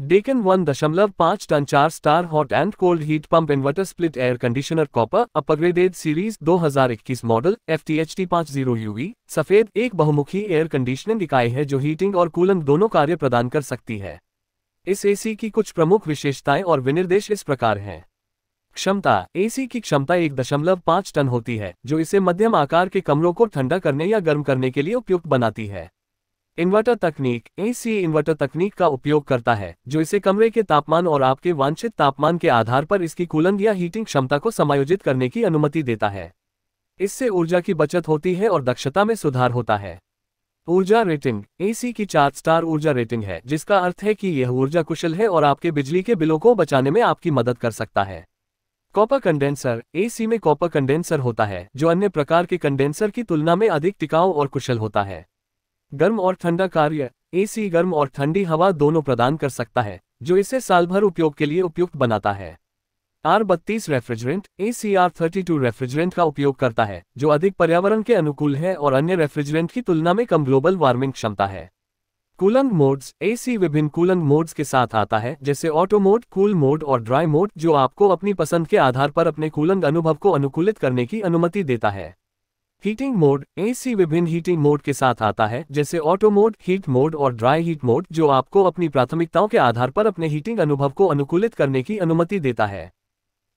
Deccan one दशमलव पाँच ton चार star hot and cold heat pump inverter split air conditioner copper upgraded series 2021 model F T H T zero UV सफ़ेद, एक बहुमुखी air conditioning इकाई है जो हीटिंग और कूलन दोनों कार्य प्रदान कर सकती है। इस एसी की कुछ प्रमुख विशेषताएँ और विनिर्देश इस प्रकार हैं। क्षमता एसी की क्षमता एक दशमलव पाँच टन होती है, जो इसे मध्यम आकार के कमरों को ठंडा करने या गर्म करने के लिए उपयुक्त बनाती है। इन्वर्टर तकनीक एसी इन्वर्टर तकनीक का उपयोग करता है, जो इसे कमरे के तापमान और आपके वांछित तापमान के आधार पर इसकी कूलन या हीटिंग क्षमता को समायोजित करने की अनुमति देता है। इससे ऊर्जा की बचत होती है और दक्षता में सुधार होता है। ऊर्जा रेटिंग एसी की चार स्टार ऊर्जा रेटिंग है, जिसका अर्थ है कि यह ऊर्जा कुशल है और आपके बिजली के बिलों को बचाने में आपकी मदद कर सकता है। कॉपर कंडेंसर एसी में कॉपर कंडेंसर होता है, जो अन्य प्रकार के कंडेंसर की तुलना में अधिक टिकाऊ और कुशल होता है। गर्म और ठंडा कार्य, एसी, गर्म और ठंडी हवा दोनों प्रदान कर सकता है, जो इसे साल भर उपयोग के लिए उपयुक्त बनाता है। आर बत्तीस refrigerant A C R thirty two refrigerant का उपयोग करता है, जो अधिक पर्यावरण के अनुकूल है और अन्य रेफ्रिजरेंट की तुलना में कम ग्लोबल वार्मिंग क्षमता है। कूलंग मोड्स, एसी विभिन्न कूलंग मोड्स के साथ आता है, जैसे ऑटो मोड, कूल मोड और ड्राई मोड, जो आपको अपनी पसंद के आधार पर अपने कूलंग अनुभव को अनुकूलित करने की अनुमति देता है। हीटिंग मोड एसी विभिन्न हीटिंग मोड के साथ आता है, जैसे ऑटो मोड हीट मोड और ड्राई हीट मोड जो आपको अपनी प्राथमिकताओं के आधार पर अपने हीटिंग अनुभव को अनुकूलित करने की अनुमति देता है।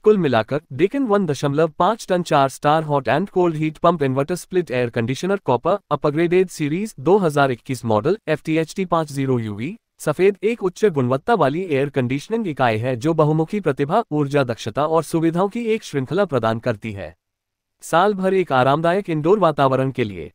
कुल मिलाकर डेकन वन दशमलव पाँच टन चार star hot and cold heat pump inverter split air conditioner copper upgraded series 2021 model F T H zero UV सफ़ेद एक उच्च गुणवत्ता वाली एयर कंडीशनिंग इकाई है, जो बहुमुखी प्रतिभा, ऊर्जा, दक्षता और सुविधाओं की एक श्रृंखला प्रदान करती है। साल भर एक आरामदायक इंडोर वातावरण के लिए।